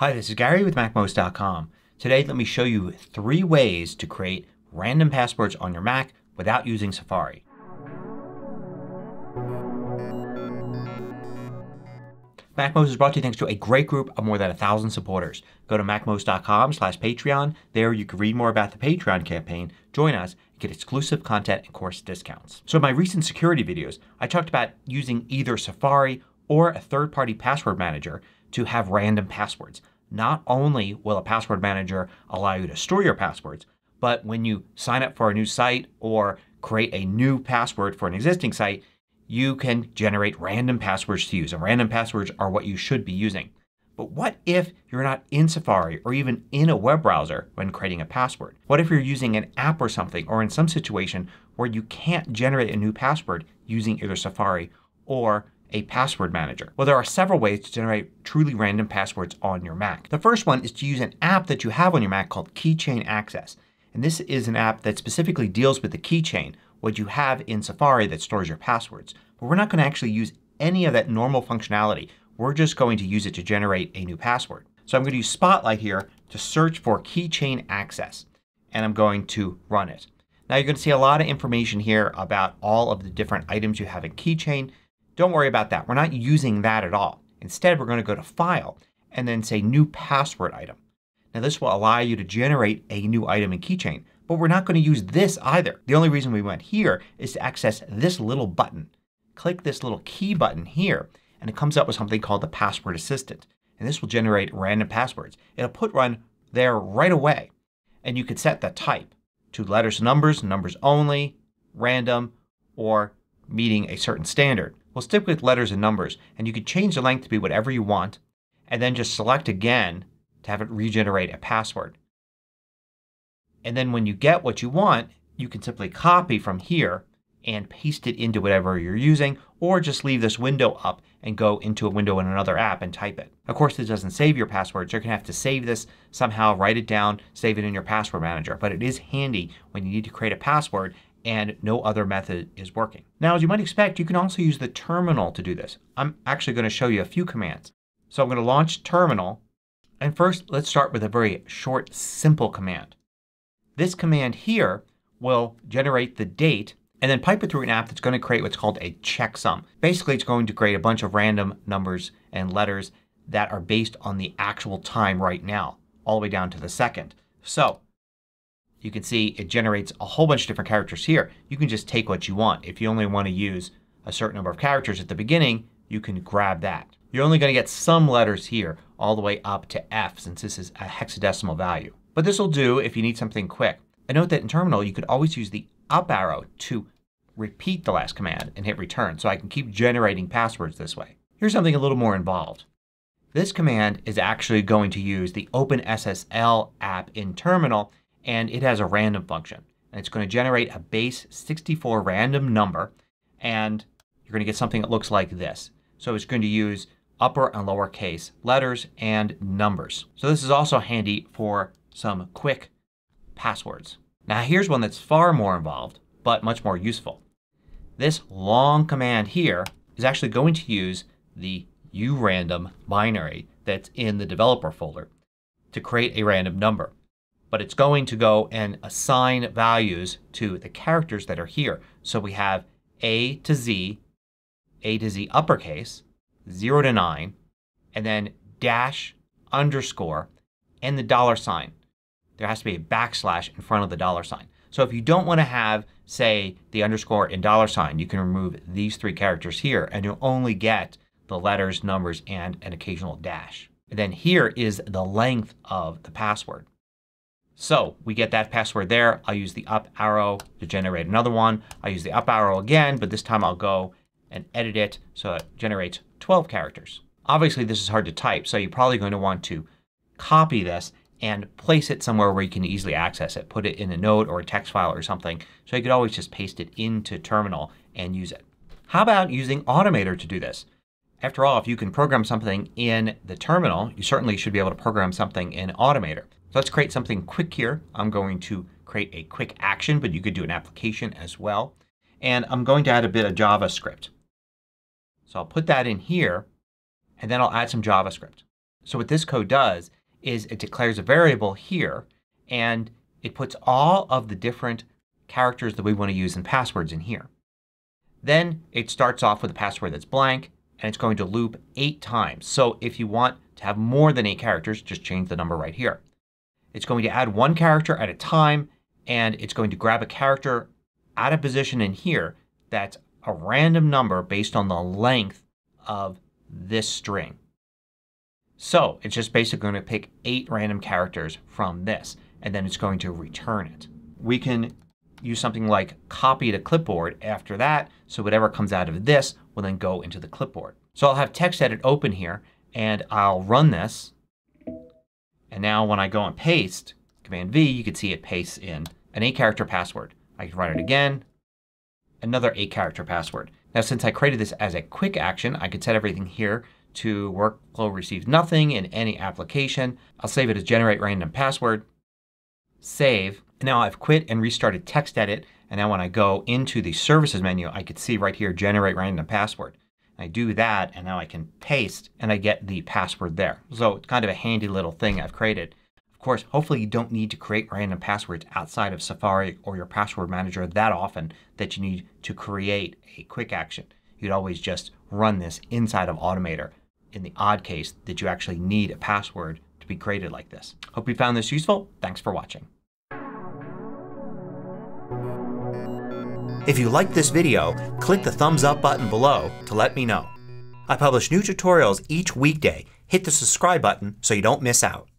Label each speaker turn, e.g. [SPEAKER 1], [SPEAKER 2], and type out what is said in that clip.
[SPEAKER 1] Hi, this is Gary with MacMost.com. Today let me show you three ways to create random passwords on your Mac without using Safari. MacMost is brought to you thanks to a great group of more than a thousand supporters. Go to MacMost.com slash Patreon. There you can read more about the Patreon campaign, join us, and get exclusive content and course discounts. So in my recent security videos I talked about using either Safari or a third-party password manager to have random passwords. Not only will a password manager allow you to store your passwords, but when you sign up for a new site or create a new password for an existing site, you can generate random passwords to use. And random passwords are what you should be using. But what if you're not in Safari or even in a web browser when creating a password? What if you're using an app or something or in some situation where you can't generate a new password using either Safari or a password manager? Well there are several ways to generate truly random passwords on your Mac. The first one is to use an app that you have on your Mac called Keychain Access. And this is an app that specifically deals with the keychain, what you have in Safari that stores your passwords. But we're not going to actually use any of that normal functionality. We're just going to use it to generate a new password. So I'm going to use Spotlight here to search for Keychain Access. And I'm going to run it. Now you're going to see a lot of information here about all of the different items you have in Keychain. Don't worry about that. We're not using that at all. Instead we're going to go to File and then say New Password Item. Now this will allow you to generate a new item in Keychain. But we're not going to use this either. The only reason we went here is to access this little button. Click this little key button here and it comes up with something called the Password Assistant. And this will generate random passwords. It'll put one there right away. And you can set the type to letters and numbers, numbers only, random, or meeting a certain standard. We'll stick with letters and numbers and you can change the length to be whatever you want and then just select again to have it regenerate a password. And then when you get what you want you can simply copy from here and paste it into whatever you're using or just leave this window up and go into a window in another app and type it. Of course this doesn't save your passwords. You're going to have to save this somehow, write it down, save it in your password manager. But it is handy when you need to create a password and no other method is working. Now as you might expect you can also use the terminal to do this. I'm actually going to show you a few commands. So I'm going to launch terminal and first let's start with a very short simple command. This command here will generate the date and then pipe it through an app that's going to create what's called a checksum. Basically it's going to create a bunch of random numbers and letters that are based on the actual time right now all the way down to the second. So you can see it generates a whole bunch of different characters here. You can just take what you want. If you only want to use a certain number of characters at the beginning you can grab that. You're only going to get some letters here all the way up to F since this is a hexadecimal value. But this will do if you need something quick. And note that in Terminal you could always use the up arrow to repeat the last command and hit return. So I can keep generating passwords this way. Here's something a little more involved. This command is actually going to use the OpenSSL app in Terminal and it has a random function. And it's going to generate a base 64 random number and you're going to get something that looks like this. So it's going to use upper and lower case letters and numbers. So this is also handy for some quick passwords. Now here's one that's far more involved but much more useful. This long command here is actually going to use the urandom binary that's in the developer folder to create a random number but it's going to go and assign values to the characters that are here. So we have A to Z, A to Z uppercase, 0 to 9, and then dash, underscore, and the dollar sign. There has to be a backslash in front of the dollar sign. So if you don't want to have, say, the underscore and dollar sign, you can remove these three characters here and you'll only get the letters, numbers, and an occasional dash. And then here is the length of the password. So we get that password there. I'll use the up arrow to generate another one. I'll use the up arrow again but this time I'll go and edit it so it generates 12 characters. Obviously this is hard to type so you're probably going to want to copy this and place it somewhere where you can easily access it. Put it in a note or a text file or something. So you could always just paste it into Terminal and use it. How about using Automator to do this? After all, if you can program something in the Terminal, you certainly should be able to program something in Automator. Let's create something quick here. I'm going to create a quick action but you could do an application as well. And I'm going to add a bit of JavaScript. So I'll put that in here and then I'll add some JavaScript. So what this code does is it declares a variable here and it puts all of the different characters that we want to use in passwords in here. Then it starts off with a password that's blank and it's going to loop eight times. So if you want to have more than eight characters just change the number right here. It's going to add one character at a time and it's going to grab a character at a position in here that's a random number based on the length of this string. So it's just basically going to pick eight random characters from this and then it's going to return it. We can use something like copy to clipboard after that so whatever comes out of this will then go into the clipboard. So I'll have TextEdit open here and I'll run this and now when I go and paste, Command V, you can see it pastes in an 8 character password. I can run it again. Another 8 character password. Now since I created this as a quick action I could set everything here to workflow receives nothing in any application. I'll save it as generate random password. Save. Now I've quit and restarted TextEdit and now when I go into the services menu I can see right here generate random password. I do that and now I can paste and I get the password there. So it's kind of a handy little thing I've created. Of course hopefully you don't need to create random passwords outside of Safari or your password manager that often that you need to create a quick action. You'd always just run this inside of Automator in the odd case that you actually need a password to be created like this. Hope you found this useful. Thanks for watching.
[SPEAKER 2] If you liked this video, click the thumbs up button below to let me know. I publish new tutorials each weekday. Hit the subscribe button so you don't miss out.